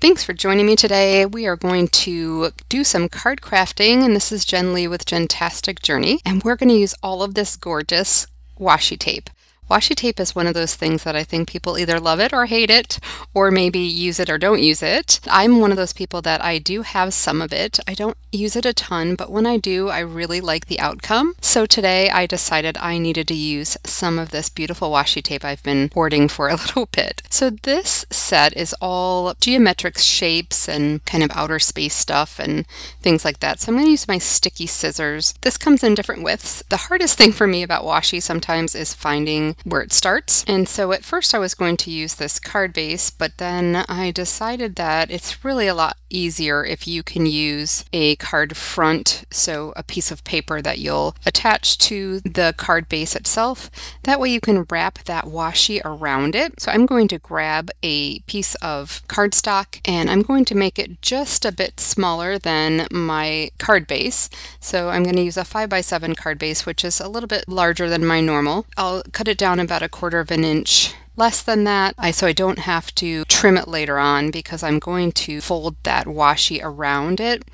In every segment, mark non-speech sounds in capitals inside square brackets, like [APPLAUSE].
Thanks for joining me today. We are going to do some card crafting, and this is Jen Lee with Jentastic Journey, and we're going to use all of this gorgeous washi tape. Washi tape is one of those things that I think people either love it or hate it, or maybe use it or don't use it. I'm one of those people that I do have some of it. I don't use it a ton, but when I do, I really like the outcome. So today I decided I needed to use some of this beautiful washi tape I've been hoarding for a [LAUGHS] little bit. So this set is all geometric shapes and kind of outer space stuff and things like that. So I'm going to use my sticky scissors. This comes in different widths. The hardest thing for me about washi sometimes is finding where it starts. And so at first I was going to use this card base, but then I decided that it's really a lot easier if you can use a card front, so a piece of paper that you'll attach to the card base itself. That way you can wrap that washi around it. So I'm going to grab a piece of cardstock and I'm going to make it just a bit smaller than my card base. So I'm going to use a 5 by 7 card base, which is a little bit larger than my normal. I'll cut it down about a quarter of an inch less than that I, so I don't have to trim it later on because I'm going to fold that washi around it.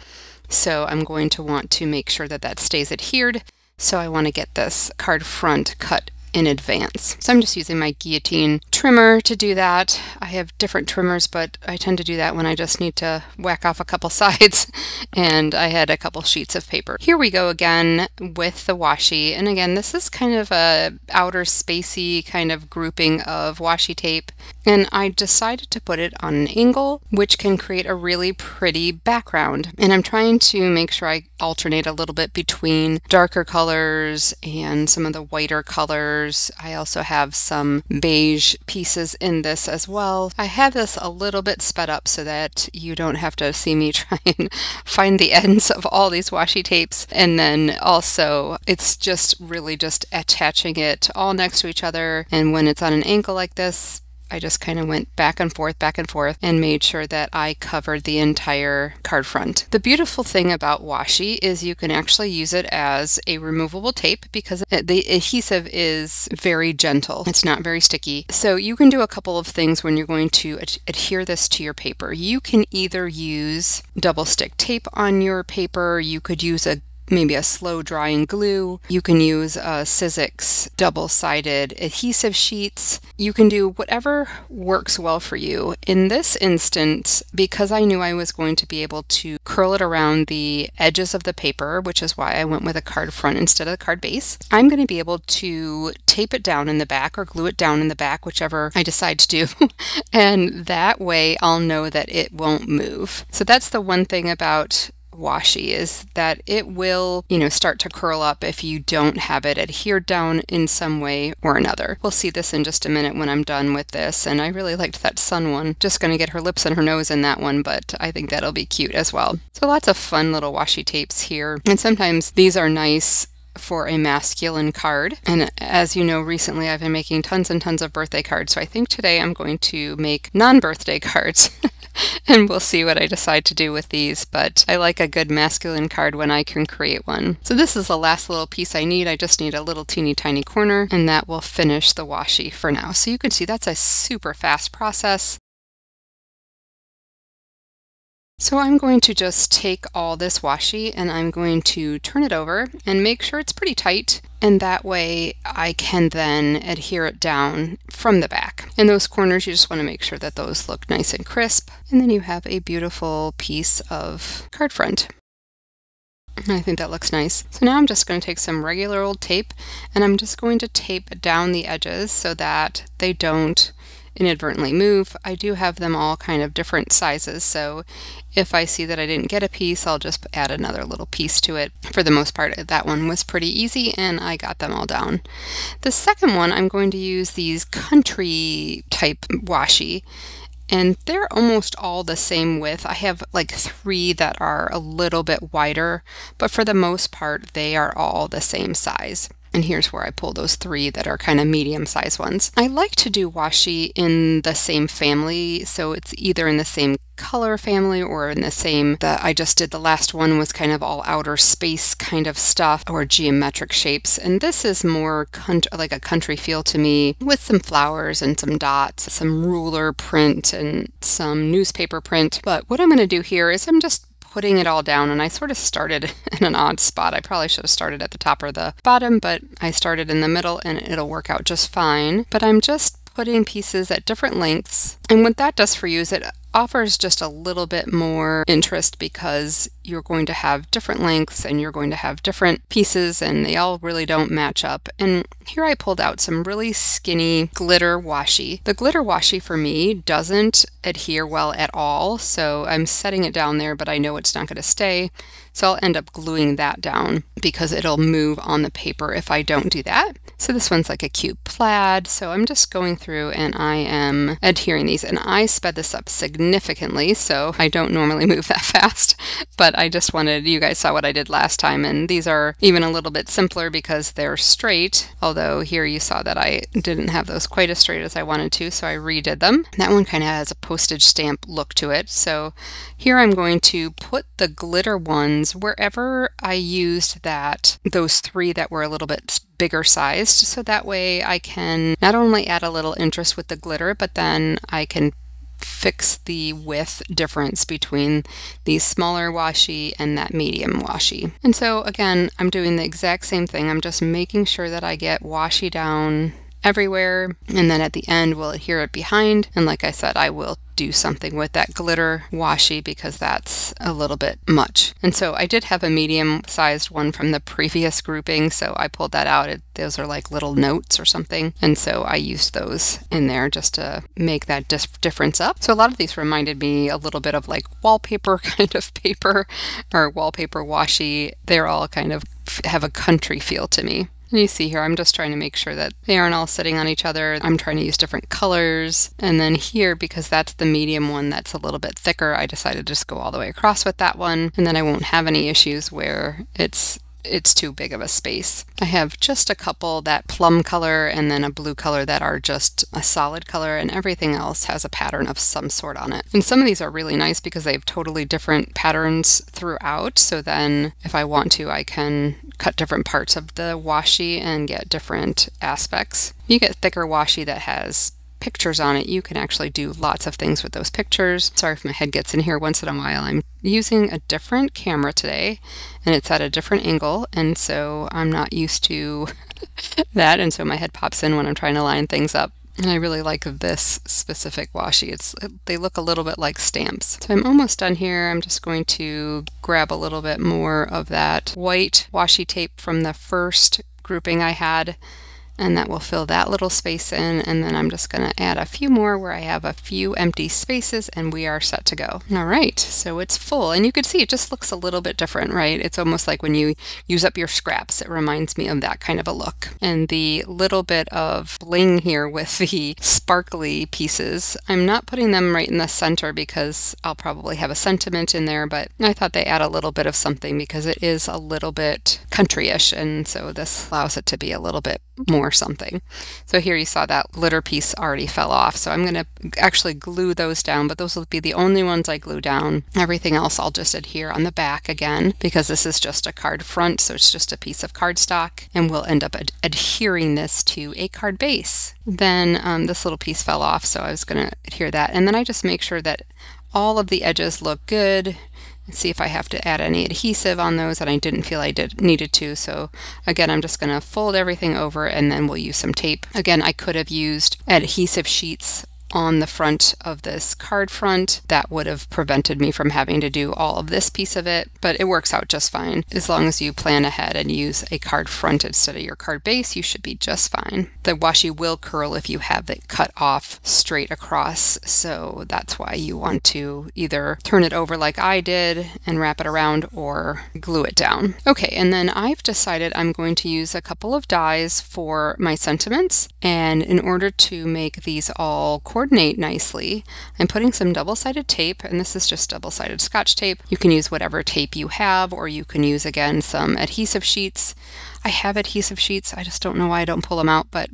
So I'm going to want to make sure that that stays adhered. So I want to get this card front cut in advance. So I'm just using my guillotine trimmer to do that. I have different trimmers, but I tend to do that when I just need to whack off a couple [LAUGHS] sides and I had a couple sheets of paper. Here we go again with the washi. And again, this is kind of a outer spacey kind of grouping of washi tape. And I decided to put it on an angle, which can create a really pretty background. And I'm trying to make sure I alternate a little bit between darker colors and some of the whiter colors. I also have some beige pieces in this as well. I have this a little bit sped up so that you don't have to see me [LAUGHS] try and find the ends of all these washi tapes. And then also it's just really just attaching it all next to each other. And when it's on an angle like this, I just kind of went back and forth, back and forth, and made sure that I covered the entire card front. The beautiful thing about washi is you can actually use it as a removable tape because the adhesive is very gentle. It's not very sticky. So you can do a couple of things when you're going to ad adhere this to your paper. You can either use double stick tape on your paper, you could use a maybe a slow drying glue. You can use a Sizzix double-sided adhesive sheets. You can do whatever works well for you. In this instance, because I knew I was going to be able to curl it around the edges of the paper, which is why I went with a card front instead of a card base, I'm going to be able to tape it down in the back or glue it down in the back, whichever I decide to do. [LAUGHS] and that way I'll know that it won't move. So that's the one thing about washi is that it will, you know, start to curl up if you don't have it adhered down in some way or another. We'll see this in just a minute when I'm done with this, and I really liked that sun one. Just going to get her lips and her nose in that one, but I think that'll be cute as well. So lots of fun little washi tapes here, and sometimes these are nice for a masculine card. And as you know, recently I've been making tons and tons of birthday cards, so I think today I'm going to make non-birthday [LAUGHS] cards. [LAUGHS] and we'll see what I decide to do with these, but I like a good masculine card when I can create one. So this is the last little piece I need. I just need a little teeny tiny corner, and that will finish the washi for now. So you can see that's a super fast process. So I'm going to just take all this washi and I'm going to turn it over and make sure it's pretty tight and that way I can then adhere it down from the back. In those corners you just want to make sure that those look nice and crisp and then you have a beautiful piece of card front. I think that looks nice. So now I'm just going to take some regular old tape and I'm just going to tape down the edges so that they don't inadvertently move. I do have them all kind of different sizes, so if I see that I didn't get a piece, I'll just add another little piece to it. For the most part, that one was pretty easy, and I got them all down. The second one, I'm going to use these country type washi, and they're almost all the same width. I have like three that are a little bit wider, but for the most part, they are all the same size. And here's where I pull those three that are kind of medium sized ones. I like to do washi in the same family, so it's either in the same color family or in the same that I just did the last one was kind of all outer space kind of stuff or geometric shapes and this is more like a country feel to me with some flowers and some dots some ruler print and some newspaper print but what I'm going to do here is I'm just putting it all down and I sort of started [LAUGHS] in an odd spot. I probably should have started at the top or the bottom, but I started in the middle and it'll work out just fine. But I'm just putting pieces at different lengths. And what that does for you is it offers just a little bit more interest because you're going to have different lengths and you're going to have different pieces and they all really don't match up. And here I pulled out some really skinny glitter washi. The glitter washi for me doesn't adhere well at all, so I'm setting it down there, but I know it's not going to stay. So I'll end up gluing that down because it'll move on the paper if I don't do that. So this one's like a cute plaid. So I'm just going through and I am adhering these and I sped this up significantly. So I don't normally [LAUGHS] move that fast, but I just wanted, you guys saw what I did last time. And these are even a little bit simpler because they're straight. Although here you saw that I didn't have those quite as straight as I wanted to. So I redid them. That one kind of has a postage stamp look to it. So here I'm going to put the glitter ones wherever I used that, those three that were a little bit bigger sized. So that way I can not only add a little interest with the glitter, but then I can fix the width difference between the smaller washi and that medium washi. And so again, I'm doing the exact same thing. I'm just making sure that I get washi down everywhere and then at the end we'll adhere it behind. And like I said I will do something with that glitter washi because that's a little bit much. And so I did have a medium sized one from the previous grouping so I pulled that out. It, those are like little notes or something. And so I used those in there just to make that difference up. So a lot of these reminded me a little bit of like wallpaper [LAUGHS] kind of paper or wallpaper washi. They're all kind of have a country feel to me and you see here, I'm just trying to make sure that they aren't all sitting on each other. I'm trying to use different colors. And then here, because that's the medium one that's a little bit thicker, I decided to just go all the way across with that one. And then I won't have any issues where it's it's too big of a space. I have just a couple that plum color and then a blue color that are just a solid color and everything else has a pattern of some sort on it. And some of these are really nice because they have totally different patterns throughout. So then if I want to, I can cut different parts of the washi and get different aspects. You get thicker washi that has pictures on it, you can actually do lots of things with those pictures. Sorry if my head gets in here once in a while. I'm using a different camera today and it's at a different angle and so I'm not used to [LAUGHS] that and so my head pops in when I'm trying to line things up. And I really like this specific washi. It's They look a little bit like stamps. So I'm almost done here. I'm just going to grab a little bit more of that white washi tape from the first grouping I had and that will fill that little space in and then I'm just going to add a few more where I have a few empty spaces and we are set to go. All right, so it's full and you can see it just looks a little bit different, right? It's almost like when you use up your scraps, it reminds me of that kind of a look. And the little bit of bling here with [LAUGHS] the sparkly pieces, I'm not putting them right in the center because I'll probably have a sentiment in there, but I thought they add a little bit of something because it is a little bit country-ish and so this allows it to be a little bit more or something. So here you saw that glitter piece already fell off. So I'm going to actually glue those down, but those will be the only ones I glue down. Everything else I'll just adhere on the back again because this is just a card front, so it's just a piece of cardstock, and we'll end up ad adhering this to a card base. Then um, this little piece fell off, so I was going to adhere that. And then I just make sure that all of the edges look good see if I have to add any adhesive on those and I didn't feel I did needed to. So again I'm just going to fold everything over and then we'll use some tape. Again I could have used adhesive sheets on the front of this card front. That would have prevented me from having to do all of this piece of it, but it works out just fine. As long as you plan ahead and use a card front instead of your card base, you should be just fine. The washi will curl if you have it cut off straight across, so that's why you want to either turn it over like I did and wrap it around or glue it down. Okay, and then I've decided I'm going to use a couple of dies for my sentiments, and in order to make these all cord coordinate nicely, I'm putting some double-sided tape, and this is just double-sided scotch tape. You can use whatever tape you have, or you can use, again, some adhesive sheets. I have adhesive sheets. I just don't know why I don't pull them out, but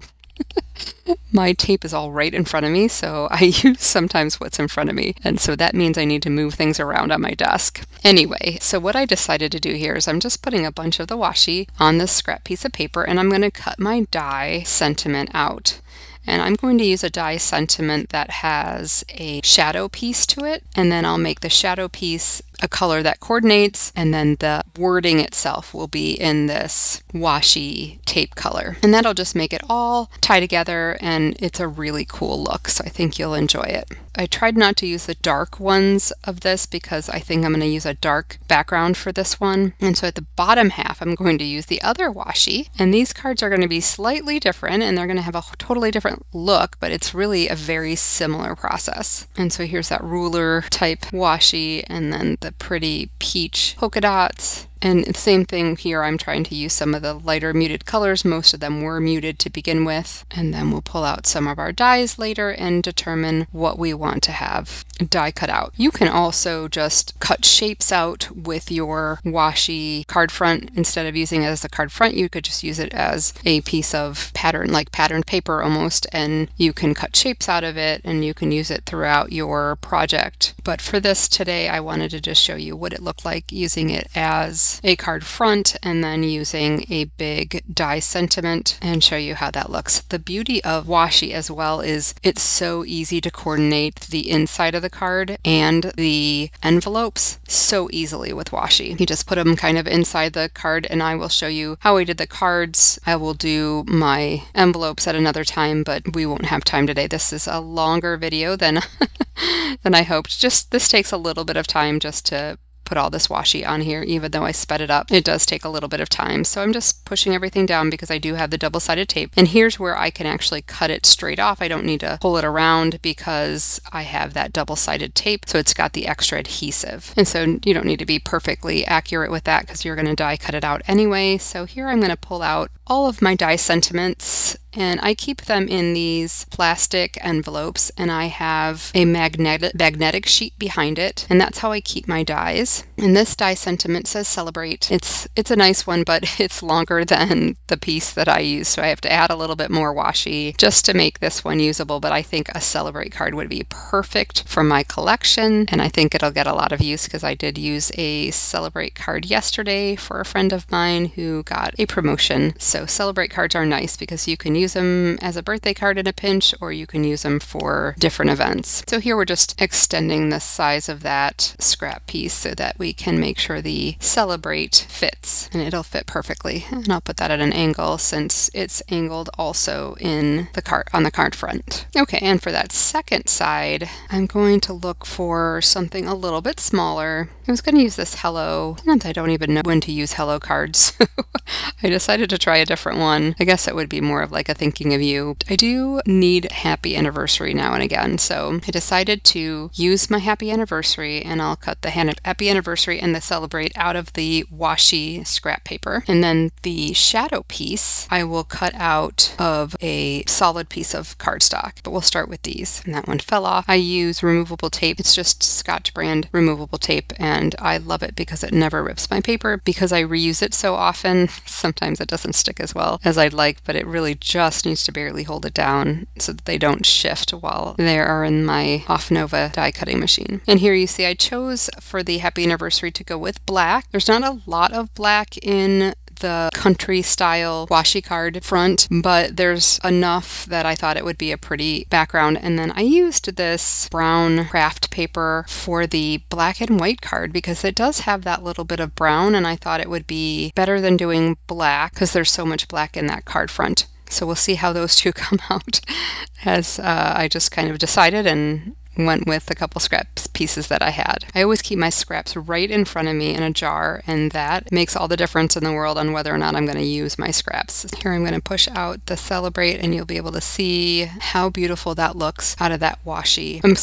[LAUGHS] my tape is all right in front of me, so [LAUGHS] I use sometimes what's in front of me. And so that means I need to move things around on my desk. Anyway, so what I decided to do here is I'm just putting a bunch of the washi on this scrap piece of paper and I'm going to cut my die sentiment out. And I'm going to use a die sentiment that has a shadow piece to it. And then I'll make the shadow piece a color that coordinates and then the wording itself will be in this washi tape color. And that'll just make it all tie together and it's a really cool look. So I think you'll enjoy it. I tried not to use the dark ones of this because I think I'm going to use a dark background for this one. And so at the bottom half, I'm going to use the other washi. And these cards are going to be slightly different and they're going to have a totally different look, but it's really a very similar process. And so here's that ruler type washi and then the pretty peach polka dots and the same thing here, I'm trying to use some of the lighter muted colors. Most of them were muted to begin with. And then we'll pull out some of our dies later and determine what we want to have die cut out. You can also just cut shapes out with your washi card front. Instead of using it as a card front, you could just use it as a piece of pattern, like patterned paper almost, and you can cut shapes out of it and you can use it throughout your project. But for this today, I wanted to just show you what it looked like using it as a card front and then using a big die sentiment and show you how that looks. The beauty of washi as well is it's so easy to coordinate the inside of the card and the envelopes so easily with washi. You just put them kind of inside the card and I will show you how I did the cards. I will do my envelopes at another time, but we won't have time today. This is a longer video than [LAUGHS] than I hoped. Just this takes a little bit of time just to put all this washi on here, even though I sped it up. It does take a little bit of time. So I'm just pushing everything down because I do have the double-sided tape. And here's where I can actually cut it straight off. I don't need to pull it around because I have that double-sided tape. So it's got the extra adhesive. And so you don't need to be perfectly accurate with that because you're going to die cut it out anyway. So here I'm going to pull out all of my die sentiments and I keep them in these plastic envelopes and I have a magnetic magnetic sheet behind it and that's how I keep my dies. And this die sentiment says celebrate. It's it's a nice one but [LAUGHS] it's longer than the piece that I use so I have to add a little bit more washi just to make this one usable but I think a celebrate card would be perfect for my collection and I think it'll get a lot of use because I did use a celebrate card yesterday for a friend of mine who got a promotion. So celebrate cards are nice because you can use use them as a birthday card in a pinch, or you can use them for different events. So here we're just extending the size of that scrap piece so that we can make sure the celebrate fits, and it'll fit perfectly. And I'll put that at an angle since it's angled also in the card on the card front. Okay, and for that second side, I'm going to look for something a little bit smaller. I was going to use this hello, and I don't even know when to use hello cards. [LAUGHS] I decided to try a different one. I guess it would be more of like a thinking of you. I do need happy anniversary now and again, so I decided to use my happy anniversary and I'll cut the happy anniversary and the celebrate out of the washi scrap paper. And then the shadow piece I will cut out of a solid piece of cardstock, but we'll start with these. And that one fell off. I use removable tape. It's just Scotch brand removable tape and I love it because it never rips my paper because I reuse it so often. [LAUGHS] Sometimes it doesn't stick as well as I'd like, but it really just needs to barely hold it down so that they don't shift while they are in my Off Nova die cutting machine. And here you see I chose for the happy anniversary to go with black. There's not a lot of black in the country style washi card front, but there's enough that I thought it would be a pretty background. And then I used this brown craft paper for the black and white card because it does have that little bit of brown and I thought it would be better than doing black because there's so much black in that card front. So we'll see how those two [LAUGHS] come out as uh, I just kind of decided and went with a couple scraps pieces that I had. I always keep my scraps right in front of me in a jar and that makes all the difference in the world on whether or not I'm going to use my scraps. Here I'm going to push out the Celebrate and you'll be able to see how beautiful that looks out of that washi. I'm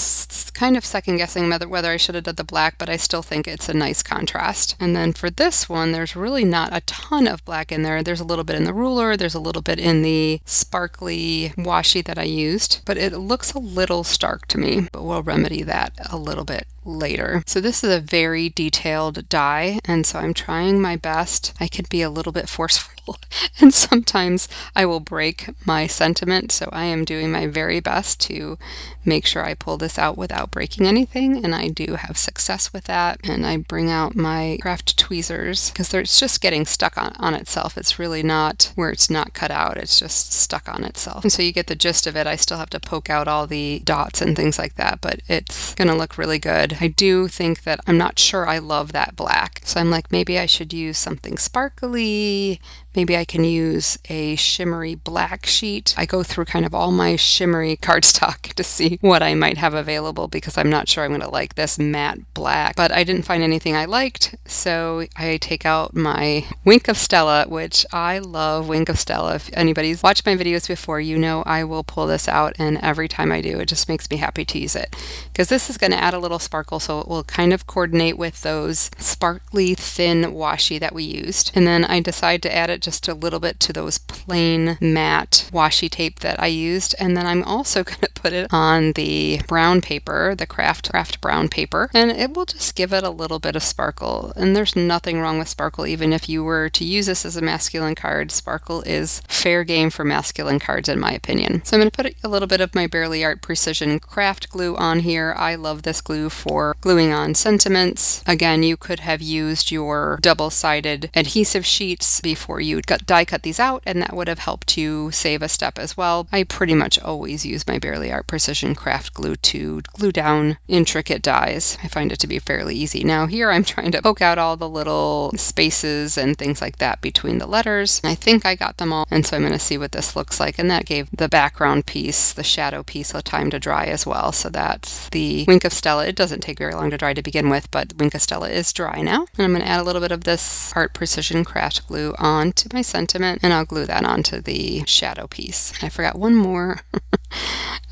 kind of second guessing whether, whether I should have done the black but I still think it's a nice contrast. And then for this one there's really not a ton of black in there. There's a little bit in the ruler, there's a little bit in the sparkly washi that I used, but it looks a little stark to me, but we'll remedy that a little bit later. So this is a very detailed die, and so I'm trying my best. I could be a little bit [LAUGHS] forceful, and sometimes I will break my sentiment, so I am doing my very best to make sure I pull this out without breaking anything, and I do have success with that. And I bring out my craft tweezers, because it's just getting stuck on, on itself. It's really not where it's not cut out, it's just stuck on itself. And so you get the gist of it. I still have to poke out all the dots and things like that, but it's gonna look really good. I do think that I'm not sure I love that black. So I'm like, maybe I should use something sparkly, Maybe I can use a shimmery black sheet. I go through kind of all my shimmery [LAUGHS] cardstock to see what I might have available because I'm not sure I'm going to like this matte black. But I didn't find anything I liked, so I take out my Wink of Stella, which I love Wink of Stella. If anybody's watched my videos before, you know I will pull this out, and every time I do, it just makes me happy to use it. Because this is going to add a little sparkle, so it will kind of coordinate with those sparkly thin washi that we used. And then I decide to add it just a little bit to those plain matte washi tape that I used. And then I'm also [LAUGHS] going to put it on the brown paper, the craft craft brown paper, and it will just give it a little bit of sparkle. And there's nothing wrong with sparkle, even if you were to use this as a masculine card. Sparkle is fair game for masculine cards, in my opinion. So I'm going to put a little bit of my Bearly Art Precision Craft glue on here. I love this glue for gluing on sentiments. Again, you could have used your double-sided adhesive sheets before you cut, die cut these out, and that would have helped you save a step as well. I pretty much always use my Bearly Art Precision Craft Glue to glue down intricate dies. I find it to be fairly easy. Now here I'm trying to poke out all the little spaces and things like that between the letters. I think I got them all, and so I'm going to see what this looks like. And that gave the background piece, the shadow piece, a time to dry as well. So that's the Wink of Stella. It doesn't take very long to dry to begin with, but Wink of Stella is dry now. And I'm going to add a little bit of this Art Precision Craft Glue onto my sentiment, and I'll glue that onto the shadow piece. I forgot one more. [LAUGHS]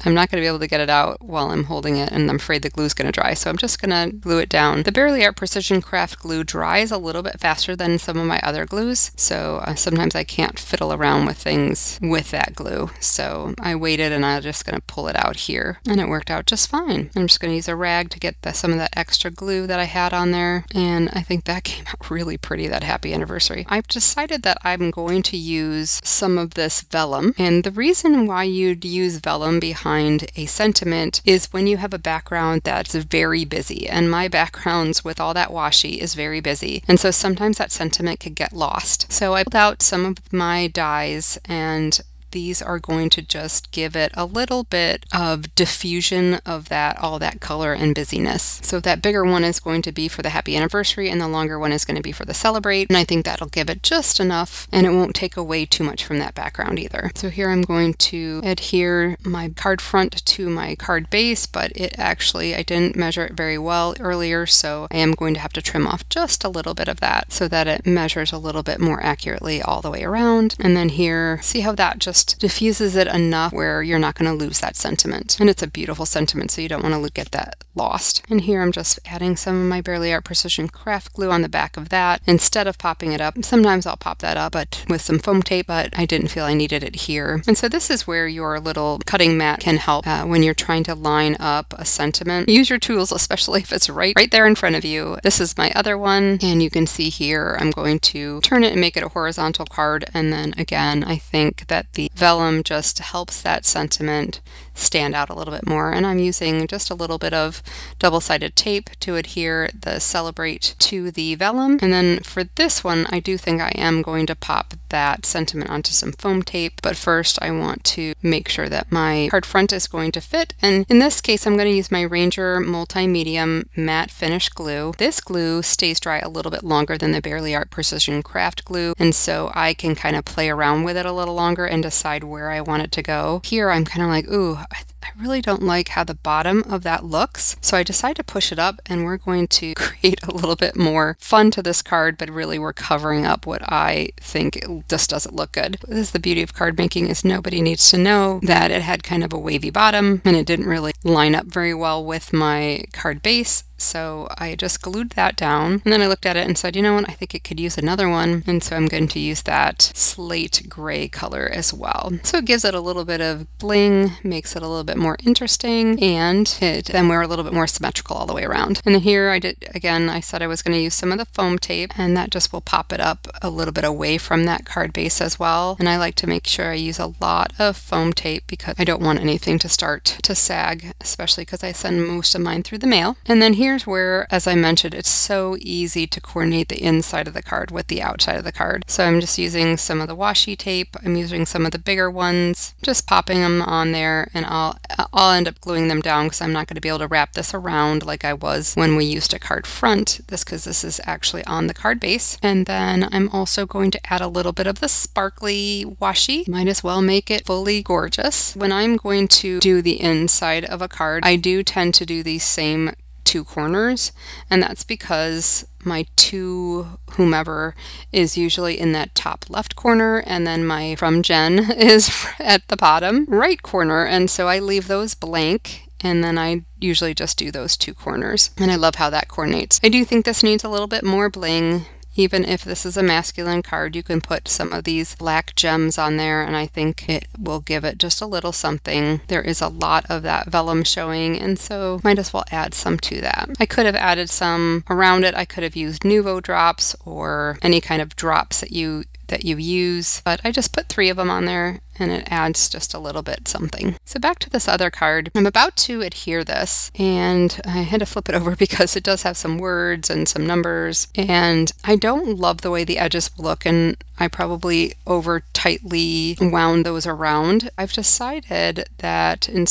I'm not going to be able to get it out while I'm holding it and I'm afraid the glue is going to dry so I'm just going to glue it down. The Bearly Art Precision Craft glue dries a little bit faster than some of my other glues so uh, sometimes I can't fiddle around with things with that glue so I waited and I'm just going to pull it out here and it worked out just fine. I'm just going to use a rag to get the, some of that extra glue that I had on there and I think that [LAUGHS] came out really pretty that happy anniversary. I've decided that I'm going to use some of this vellum and the reason why you'd use behind a sentiment is when you have a background that's very busy. And my backgrounds with all that washi is very busy. And so sometimes that sentiment could get lost. So I pulled out some of my dies and these are going to just give it a little bit of diffusion of that all that color and busyness. So that bigger one is going to be for the happy anniversary and the longer one is going to be for the celebrate and I think that'll give it just enough and it won't take away too much from that background either. So here I'm going to adhere my card front to my card base but it actually I didn't measure it very well earlier so I am going to have to trim off just a little bit of that so that it measures a little bit more accurately all the way around and then here see how that just just diffuses it enough where you're not going to lose that sentiment. And it's a beautiful sentiment, so you don't want to get that lost. And here I'm just adding some of my Bearly Art Precision Craft Glue on the back of that instead of popping it up. Sometimes I'll pop that up but with some foam tape, but I didn't feel I needed it here. And so this is where your little cutting mat can help uh, when you're trying to line up a sentiment. Use your tools, especially [LAUGHS] if it's right, right there in front of you. This is my other one, and you can see here I'm going to turn it and make it a horizontal card. And then again, I think that the vellum just helps that sentiment stand out a little bit more. And I'm using just a little bit of double-sided tape to adhere the Celebrate to the vellum. And then for this one, I do think I am going to pop that sentiment onto some foam tape. But first I want to make sure that my card front is going to fit. And in this case, I'm going to use my Ranger Multi-Medium Matte Finish Glue. This glue stays dry a little bit longer than the Bearly Art Precision Craft Glue. And so I can kind of play around with it a little longer and decide where I want it to go. Here I'm kind of like, ooh, I, I really don't like how the bottom of that looks. So I decided to push it up and we're going to [LAUGHS] create a little bit more fun to this card, but really we're covering up what I think just doesn't look good. This is the beauty of card making is nobody needs to know that it had kind of a wavy bottom and it didn't really line up very well with my card base. So I just glued that down and then I looked at it and said, you know what, I think it could use another one. And so I'm going to use that slate gray color as well. So it gives it a little bit of bling, makes it a little bit more interesting, and it then we're a little bit more symmetrical all the way around. And here I did, again, I said I was going to use some of the foam tape and that just will pop it up a little bit away from that card base as well. And I like to make sure I use a lot of foam tape because I don't want anything to start to sag, especially because I send most of mine through the mail. And then here's where, as I mentioned, it's so easy to coordinate the inside of the card with the outside of the card. So I'm just using some of the washi tape. I'm using some of the bigger ones, just popping them on there and I'll, I'll end up gluing them down because I'm not going to be able to wrap this around like I was when we used a card front. This because this is actually on the card base. And then I'm also going to add a little bit of the sparkly washi. Might as well make it fully gorgeous. When I'm going to do the inside of a card, I do tend to do these same two corners, and that's because my two whomever is usually in that top left corner, and then my from Jen [LAUGHS] is at the bottom right corner, and so I leave those blank. And then I usually just do those two corners. And I love how that coordinates. I do think this needs a little bit more bling even if this is a masculine card, you can put some of these black gems on there and I think it will give it just a little something. There is a lot of that vellum showing and so might as well add some to that. I could have added some around it. I could have used Nuvo drops or any kind of drops that you that you use, but I just put three of them on there and it adds just a little bit something. So back to this other card. I'm about to adhere this and I had to flip it over [LAUGHS] because it does have some words and some numbers and I don't love the way the edges look and I probably over tightly wound those around. I've decided that in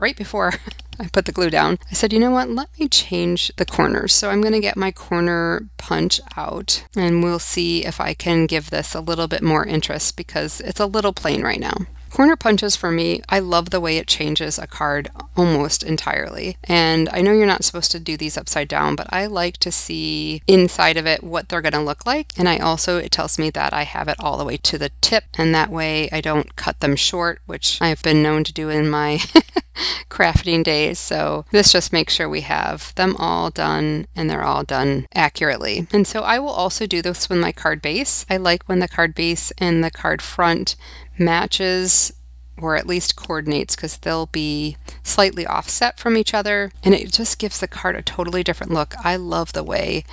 right before [LAUGHS] I put the glue down, I said, you know what, let me change the corners. So I'm going to get my corner punch out and we'll see if I can give this a little bit more interest because it's a little plain right now. Corner punches for me, I love the way it changes a card almost entirely. And I know you're not supposed to do these upside down, but I like to see inside of it what they're going to look like. And I also, it tells me that I have it all the way to the tip, and that way I don't cut them short, which I've been known to do in my [LAUGHS] crafting days. So this just makes sure we have them all done and they're all done accurately. And so I will also do this with my card base. I like when the card base and the card front matches or at least coordinates because they'll be slightly offset from each other and it just gives the card a totally different look. I love the way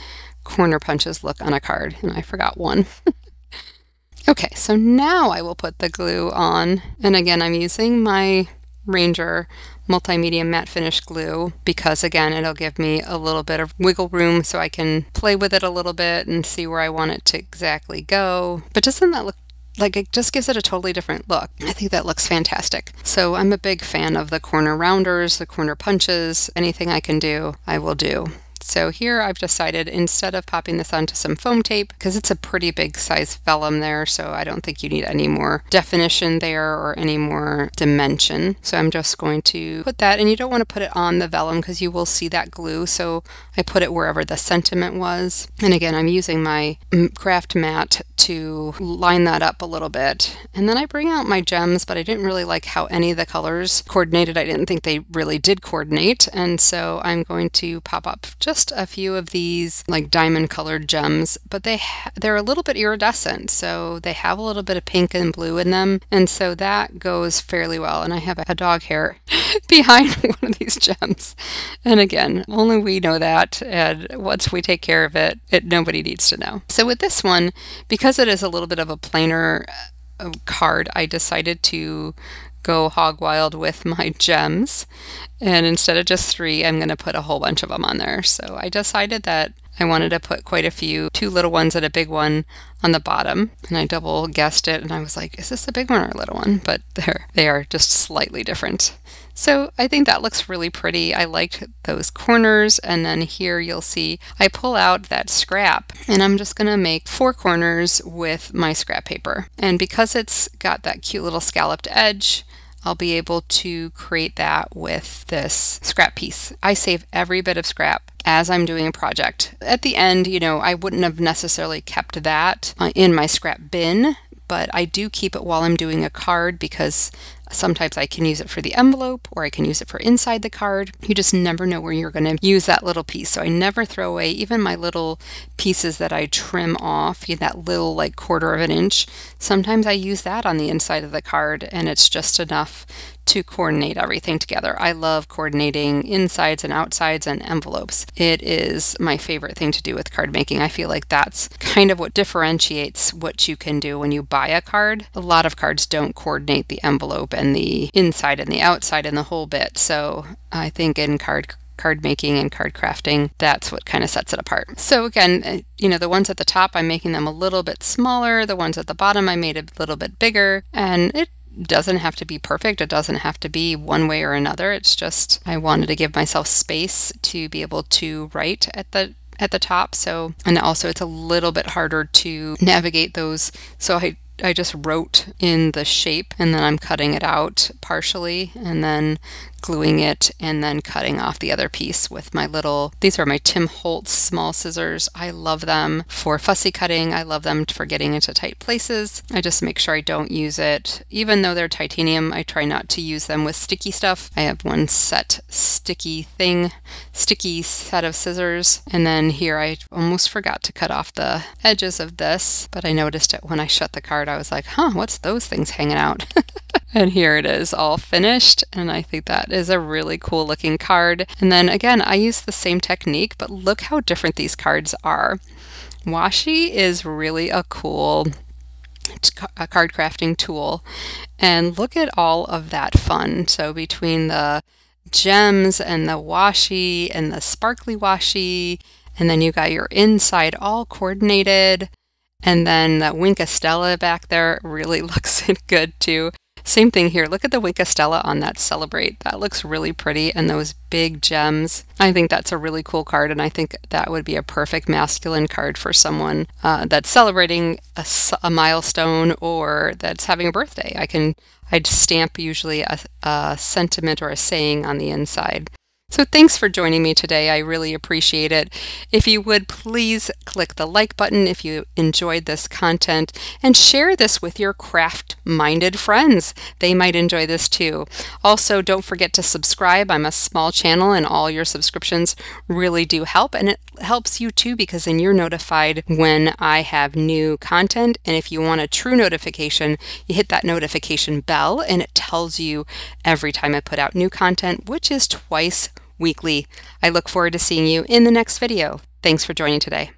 corner punches look on a card and I forgot one. [LAUGHS] okay, so now I will put the glue on and again I'm using my Ranger Multi-Medium matte finish glue because again it'll give me a little bit of wiggle room so I can play with it a little bit and see where I want it to exactly go. But doesn't that look like it just gives it a totally different look. I think that looks fantastic. So I'm a big fan of the corner rounders, the corner punches, anything I can do, I will do. So here I've decided instead of popping this onto some foam tape, because it's a pretty big size vellum there, so I don't think you need any more definition there or any more dimension. So I'm just going to put that, and you don't want to put it on the vellum because you will see that glue. So I put it wherever the sentiment was. And again, I'm using my mm, craft mat to line that up a little bit. And then I bring out my gems, but I didn't really like how any of the colors coordinated. I didn't think they really did coordinate. And so I'm going to pop up just a few of these like diamond colored gems, but they they're a little bit iridescent. So they have a little bit of pink and blue in them. And so that goes fairly well. And I have a dog hair [LAUGHS] behind [LAUGHS] one of these gems. And again, only we know that. And once we take care of it, it nobody needs to know. So with this one, because because it is a little bit of a plainer uh, card, I decided to go hog wild with my gems. And instead of just three, I'm going to put a whole bunch of them on there. So I decided that I wanted to put quite a few, two little ones and a big one on the bottom. And I double guessed it and I was like, is this a big one or a little one? But [LAUGHS] they're, they are just slightly different. So I think that looks really pretty. I liked those corners and then here you'll see I pull out that scrap and I'm just going to make four corners with my scrap paper. And because it's got that cute little scalloped edge, I'll be able to create that with this scrap piece. I save every bit of scrap as I'm doing a project. At the end, you know, I wouldn't have necessarily kept that uh, in my scrap bin, but I do keep it while I'm doing a card because Sometimes I can use it for the envelope or I can use it for inside the card. You just never know where you're going to use that little piece. So I never throw away even my little pieces that I trim off, that little like quarter of an inch. Sometimes I use that on the inside of the card and it's just enough to coordinate everything together. I love coordinating insides and outsides and envelopes. It is my favorite thing to do with card making. I feel like that's kind of what differentiates what you can do when you buy a card. A lot of cards don't coordinate the envelope and the inside and the outside and the whole bit. So I think in card card making and card crafting, that's what kind of sets it apart. So again, uh, you know, the ones at the top, I'm making them a little bit smaller. The ones at the bottom, I made a little bit bigger. And it doesn't have to be perfect. It doesn't have to be one way or another. It's just I wanted to give myself space to be able to write at the at the top. So and also it's a little bit harder to navigate those. So I I just wrote in the shape and then I'm cutting it out partially and then gluing it and then cutting off the other piece with my little, these are my Tim Holtz small scissors. I love them for fussy cutting. I love them for getting into tight places. I just make sure I don't use it. Even though they're titanium, I try not to use them with sticky stuff. I have one set sticky thing, sticky set of scissors. And then here I almost forgot to cut off the edges of this, but I noticed it when I shut the card. I was like, huh, what's those things hanging out? [LAUGHS] And here it is all finished. And I think that is a really cool looking card. And then again, I use the same technique, but look how different these cards are. Washi is really a cool a card crafting tool. And look at all of that fun. So between the gems and the washi and the sparkly washi, and then you got your inside all coordinated. And then that Wink Stella back there really [LAUGHS] looks good too. Same thing here. Look at the Wink Stella on that Celebrate. That looks really pretty. And those big gems. I think that's a really cool card. And I think that would be a perfect masculine card for someone uh, that's celebrating a, a, milestone or that's having a birthday. I can, I'd stamp usually a, a sentiment or a saying on the inside. So thanks for joining me today. I really appreciate it. If you would please click the like button if you enjoyed this content and share this with your craft minded friends. They might enjoy this too. Also, don't forget to subscribe. I'm a small channel and all your subscriptions really do help and it helps you too because then you're notified when I have new content. And if you want a true notification, you hit that notification bell and it tells you every time I put out new content, which is twice weekly. I look forward to seeing you in the next video. Thanks for joining today.